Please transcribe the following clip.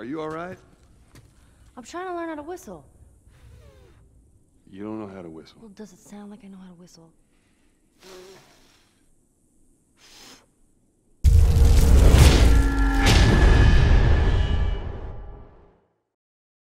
Are you all right? I'm trying to learn how to whistle. You don't know how to whistle. Well, does it sound like I know how to whistle?